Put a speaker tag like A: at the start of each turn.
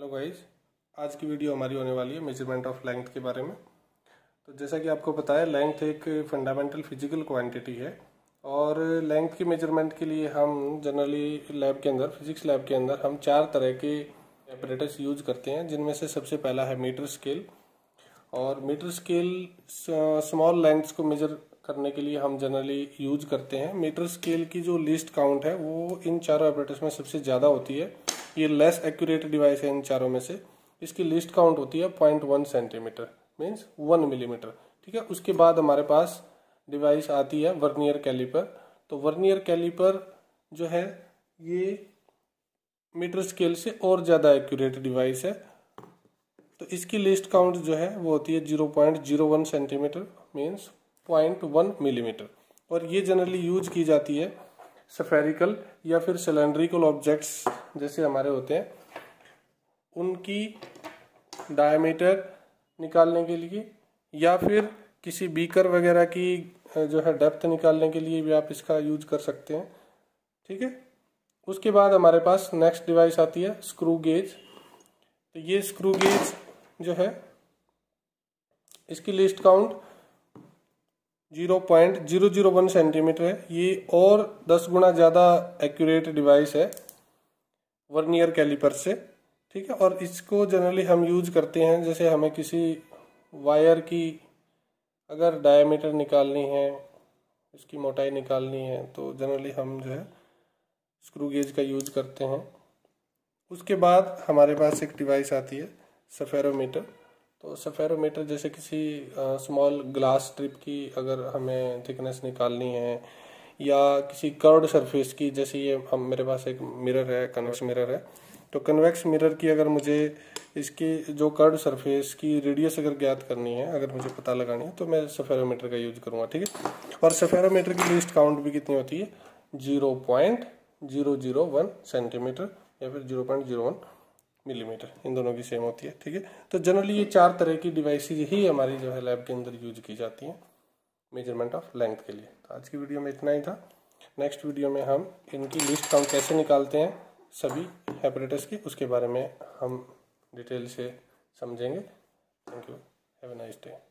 A: Hello guys आज की video हमारी होने वाली है मेज़रमेंट ऑफ़ लेंथ के बारे में। तो जैसा कि आपको पता है लेंथ एक फंडामेंटल फ़िज़िकल क्वांटिटी है और लेंथ की मेज़रमेंट के लिए हम जनरली लैब के अंदर फिजिक्स लैब के अंदर हम चार तरह के ऑपरेटर्स यूज़ करते हैं, जिनमें से सबसे पहला है मीटर स्केल और मीटर स्केल स्मॉल लेंथ्स को मेजर करने के लिए हम जनरली यूज़ करते हैं। मीटर स्केल की जो लिस्ट काउंट है, वो इन चारों ऑपरेटर्स में सबसे ज़्यादा होती है। ये लेस एक्यूरेट डिवाइस है इन चारों में से। इसकी लिस्ट काउंट होती है point one centimetre means one millimetre ठीक है? उसके बाद हमारे पास डिवाइस आती है वर्नियर कैलिपर तो वर्नियर कैलिपर जो है, ये मीटर स्केल से और ज़्यादा एक्यूरेट डिवाइस है। तो इसकी लिस्ट काउंट जो है, वो होती है zero point zero one centimetre means point one millimetre और ये जनरली यूज़ की जाती है सफेरिकल या फिर सिलेंड्रिकल ऑब्जेक्ट्स जैसे हमारे होते हैं, उनकी डायमीटर निकालने के लिए या फिर किसी बीकर वगैरह की जो है डेप्थ निकालने के लिए भी आप इसका यूज़ कर सकते हैं। ठीक है? उसके बाद हमारे पास नेक्स्ट डिवाइस आती है स्क्रू गेज तो ये स्क्रू गेज जो है, इसकी least count zero point zero zero one centimetre है। ये और दस गुना ज़्यादा एक्यूरेट डिवाइस है। वर्नियर कैलिपर से, ठीक है? और इसको जनरली हम यूज़ करते हैं, जैसे हमें किसी वायर की अगर डायमीटर निकालनी है, इसकी मोटाई निकालनी है तो जनरली हम जो है स्क्रू गेज का यूज़ करते हैं। उसके बाद हमारे पास एक डिवाइस आती है सफेरोमीटर तो सफेरोमीटर जैसे किसी स्मॉल ग्लास स्ट्रिप की अगर हमें थिकनेस निकालनी है या किसी कर्ड सरफेस की, जैसे ये हम, मेरे पास एक मिरर है कन्वेक्स मिरर है। तो कन्वेक्स मिरर की अगर मुझे इसकी, जो कर्ड सरफेस की रेडियस अगर ज्ञात करनी है, अगर मुझे पता लगानी है तो मैं सफेरोमीटर का यूज़ करूँगा, ठीक है? और सफेरोमीटर की लिस्ट काउंट भी कितनी होती है? Zero point zero zero one centimetre या फिर zero point zero one millimetre इन दोनों की सेम होती है, ठीक है? तो जनरली ये चार तरह की डिवाइसेज ही हमारी जो है लैब के अंदर यूज़ की जाती हैं। मेज़रमेंट ऑफ़ लेंथ के लिए। तो आज की वीडियो में इतना ही था। नेक्स्ट वीडियो में हम इनकी लिस्ट काउंट कैसे निकालते हैं, सभी हेपरेटस की, उसके बारे में हम डिटेल से समझेंगे। Thank you have a nice day